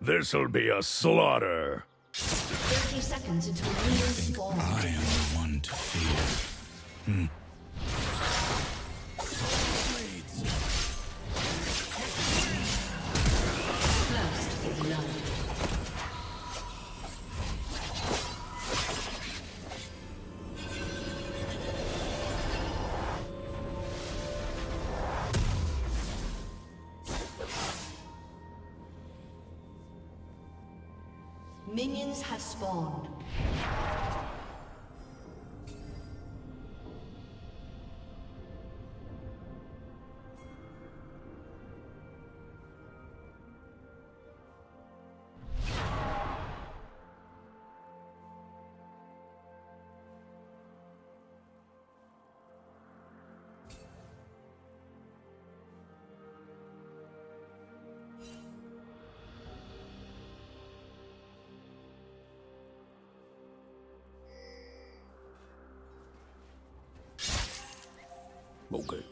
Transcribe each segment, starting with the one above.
This'll be a slaughter. 30 seconds until minions spawn. I am the one to fear. Hmm. Бога.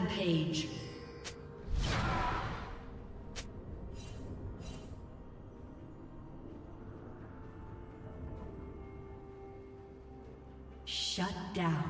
Rampage. Shut down.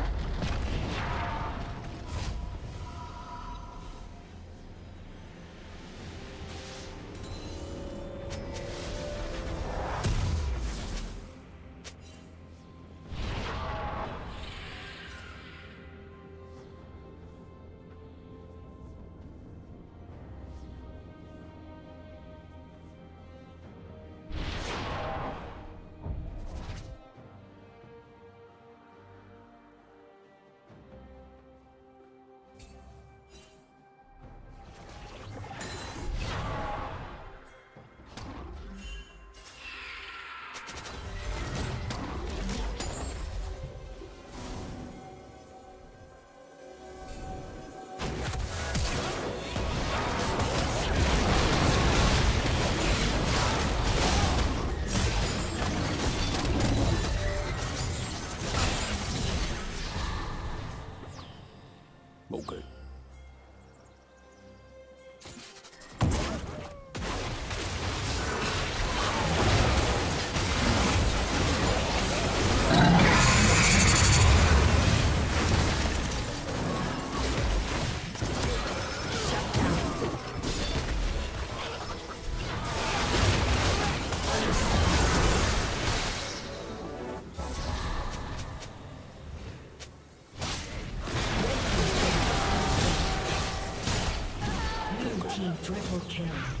Kill.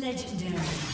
Legendary.